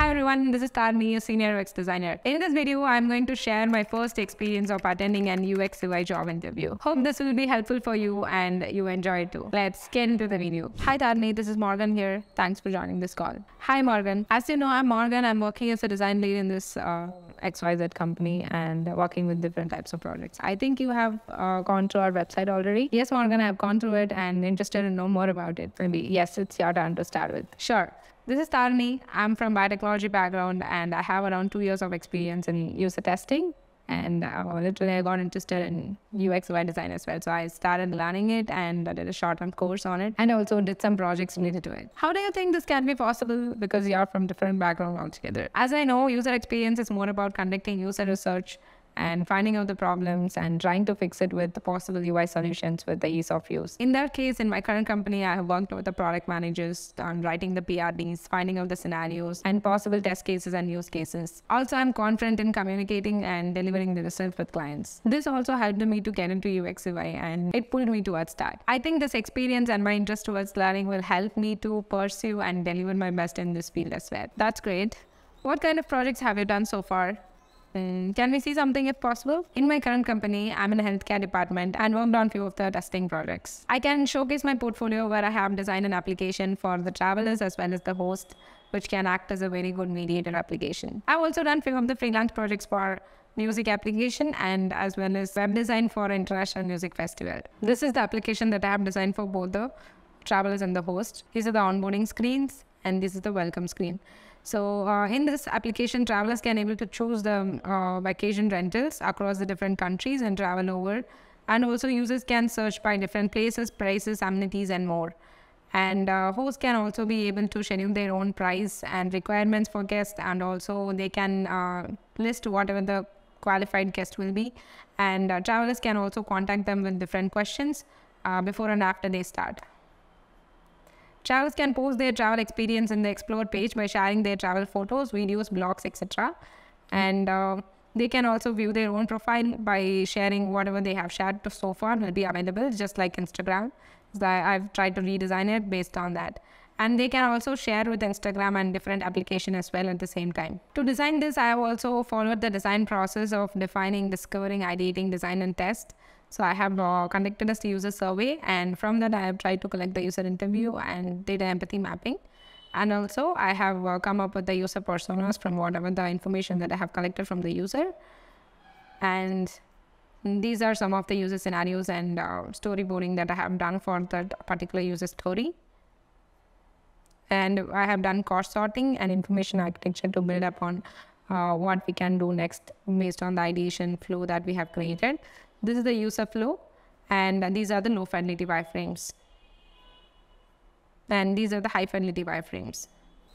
Hi everyone, this is Tharani, a senior UX designer. In this video, I'm going to share my first experience of attending an UX UI job interview. Hope this will be helpful for you and you enjoy it too. Let's get into the video. Hi Tharani, this is Morgan here. Thanks for joining this call. Hi Morgan. As you know, I'm Morgan. I'm working as a design lead in this uh, XYZ company and working with different types of projects. I think you have uh, gone through our website already. Yes, Morgan, I've gone through it and interested to know more about it. Maybe, yes, it's your turn to start with. Sure. This is Tharani. I'm from biotechnology background and I have around two years of experience in user testing. And uh, literally, I got interested in UX UI design as well. So I started learning it and I did a short-term course on it, and also did some projects related to it. How do you think this can be possible? Because you're from different background altogether. As I know, user experience is more about conducting user research and finding out the problems and trying to fix it with the possible UI solutions with the ease of use. In that case, in my current company, I have worked with the product managers on writing the PRDs, finding out the scenarios and possible test cases and use cases. Also, I'm confident in communicating and delivering the result with clients. This also helped me to get into UX UI and it pulled me towards that. I think this experience and my interest towards learning will help me to pursue and deliver my best in this field as well. That's great. What kind of projects have you done so far? Can we see something if possible? In my current company, I'm in the healthcare department and worked on few of the testing projects. I can showcase my portfolio where I have designed an application for the travelers as well as the host, which can act as a very good mediator application. I've also done few of the freelance projects for music application and as well as web design for international music festival. This is the application that I have designed for both the travelers and the host. These are the onboarding screens and this is the welcome screen. So uh, in this application, travelers can able to choose the uh, vacation rentals across the different countries and travel over. And also users can search by different places, prices, amenities, and more. And uh, hosts can also be able to schedule their own price and requirements for guests, and also they can uh, list whatever the qualified guest will be. And uh, travelers can also contact them with different questions uh, before and after they start. Travelers can post their travel experience in the Explore page by sharing their travel photos, videos, blogs, etc. And uh, they can also view their own profile by sharing whatever they have shared so far will be available, just like Instagram. So I've tried to redesign it based on that. And they can also share with Instagram and different application as well at the same time. To design this, I have also followed the design process of defining, discovering, ideating, design, and test. So I have uh, conducted a user survey, and from that I have tried to collect the user interview and data empathy mapping. And also I have uh, come up with the user personas from whatever the information that I have collected from the user. And these are some of the user scenarios and uh, storyboarding that I have done for that particular user story. And I have done cost sorting and information architecture to build upon uh, what we can do next based on the ideation flow that we have created. This is the user flow and these are the low fidelity wireframes. And these are the high fidelity wireframes.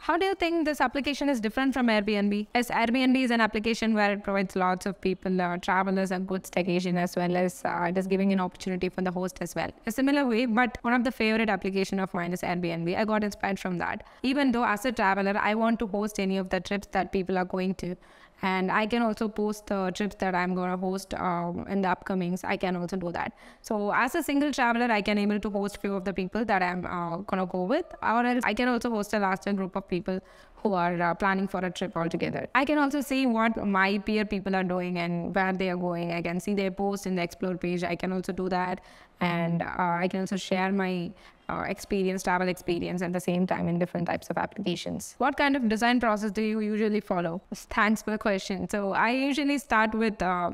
How do you think this application is different from Airbnb? As Airbnb is an application where it provides lots of people, uh, travelers, and good staycation as well as uh, it is giving an opportunity for the host as well. A similar way, but one of the favorite application of mine is Airbnb. I got inspired from that. Even though as a traveler, I want to host any of the trips that people are going to and i can also post the trips that i'm going to host um, in the upcomings i can also do that so as a single traveler i can able to host few of the people that i'm uh, going to go with or else i can also host a larger group of people who are uh, planning for a trip altogether. I can also see what my peer people are doing and where they are going. I can see their post in the explore page. I can also do that. And uh, I can also share my uh, experience, travel experience at the same time in different types of applications. What kind of design process do you usually follow? Thanks for the question. So I usually start with uh,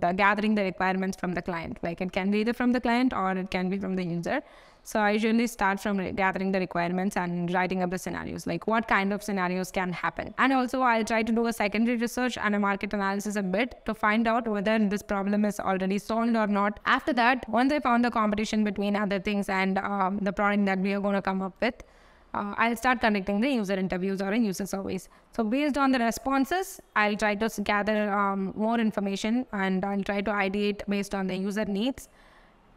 the gathering the requirements from the client. Like it can be either from the client or it can be from the user. So I usually start from gathering the requirements and writing up the scenarios, like what kind of scenarios can happen. And also I'll try to do a secondary research and a market analysis a bit to find out whether this problem is already solved or not. After that, once I found the competition between other things and um, the product that we are going to come up with, uh, I'll start conducting the user interviews or in user surveys. So based on the responses, I'll try to gather um, more information and I'll try to ideate based on the user needs.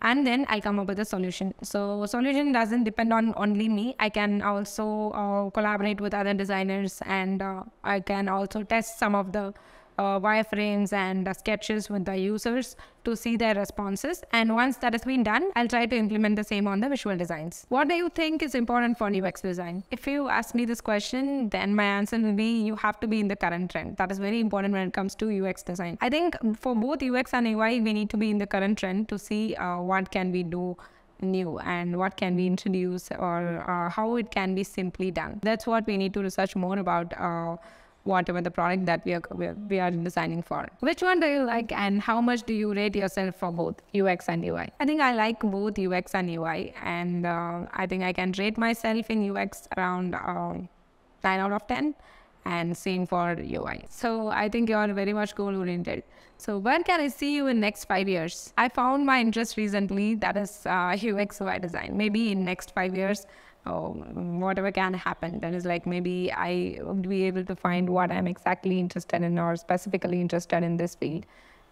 And then I'll come up with a solution. So solution doesn't depend on only me. I can also uh, collaborate with other designers and uh, I can also test some of the uh, wireframes and uh, sketches with the users to see their responses. And once that has been done, I'll try to implement the same on the visual designs. What do you think is important for UX design? If you ask me this question, then my answer will be you have to be in the current trend. That is very important when it comes to UX design. I think for both UX and UI, we need to be in the current trend to see uh, what can we do new and what can we introduce or uh, how it can be simply done. That's what we need to research more about uh, whatever the product that we are, we are designing for. Which one do you like and how much do you rate yourself for both UX and UI? I think I like both UX and UI and uh, I think I can rate myself in UX around uh, 9 out of 10 and same for UI. So I think you are very much goal oriented. So where can I see you in next five years? I found my interest recently that is uh, UX UI design. Maybe in next five years, oh, whatever can happen. That is like maybe I would be able to find what I'm exactly interested in or specifically interested in this field.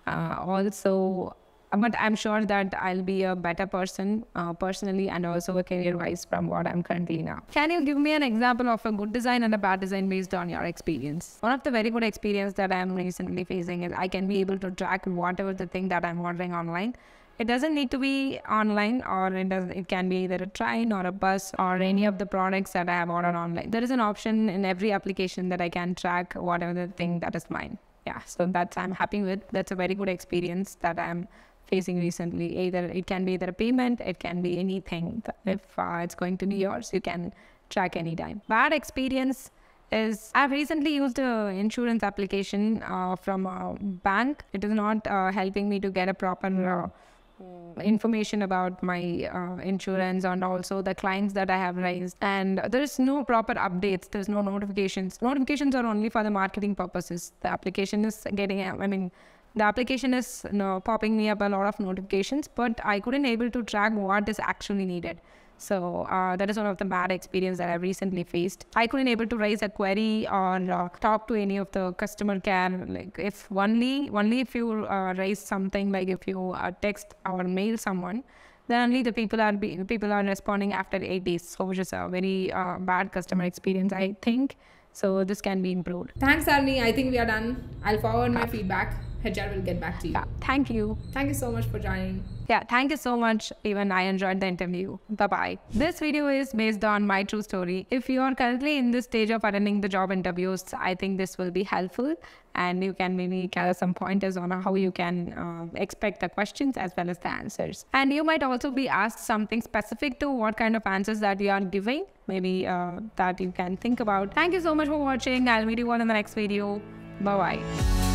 Uh, also, but I'm sure that I'll be a better person uh, personally and also a career wise from what I'm currently now. Can you give me an example of a good design and a bad design based on your experience? One of the very good experience that I'm recently facing is I can be able to track whatever the thing that I'm ordering online. It doesn't need to be online or it does it can be either a train or a bus or any of the products that I have ordered online. There is an option in every application that I can track whatever the thing that is mine. Yeah, so that's I'm happy with. That's a very good experience that I'm facing recently. Either it can be either a payment, it can be anything. If uh, it's going to be yours, you can track anytime. Bad experience is I've recently used an insurance application uh, from a bank. It is not uh, helping me to get a proper uh, information about my uh, insurance and also the clients that I have raised. And there's no proper updates. There's no notifications. Notifications are only for the marketing purposes. The application is getting, I mean, the application is you know, popping me up a lot of notifications, but I couldn't able to track what is actually needed. So uh, that is one of the bad experience that I recently faced. I couldn't able to raise a query or uh, talk to any of the customer care. Like if only only if you uh, raise something like if you uh, text or mail someone, then only the people are be, people are responding after eight days. So which is a very uh, bad customer experience, I think. So this can be improved. Thanks, Arni. I think we are done. I'll forward my feedback. HR will get back to you. Yeah, thank you. Thank you so much for joining. Yeah, thank you so much. Even I enjoyed the interview. Bye bye. This video is based on my true story. If you are currently in this stage of attending the job interviews, I think this will be helpful and you can maybe gather some pointers on how you can uh, expect the questions as well as the answers. And you might also be asked something specific to what kind of answers that you are giving, maybe uh, that you can think about. Thank you so much for watching. I'll meet you all in the next video. Bye bye.